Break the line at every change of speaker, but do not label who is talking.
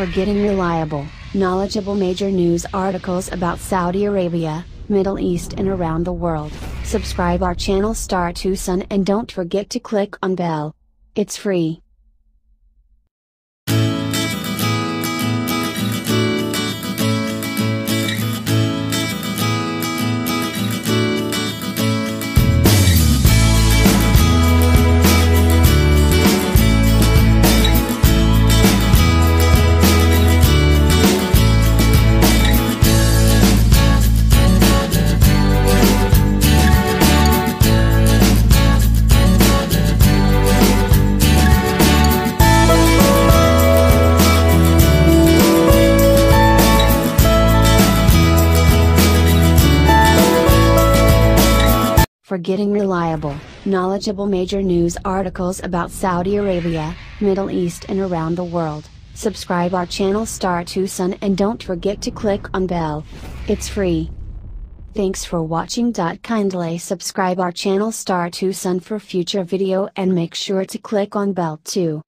For getting reliable, knowledgeable major news articles about Saudi Arabia, Middle East and around the world, subscribe our channel Star 2 Sun and don't forget to click on bell. It's free. For getting reliable, knowledgeable major news articles about Saudi Arabia, Middle East and around the world, subscribe our channel Star 2 Sun and don't forget to click on bell. It's free. Thanks for watching. Kindly subscribe our channel Star 2 Sun for future video and make sure to click on bell too.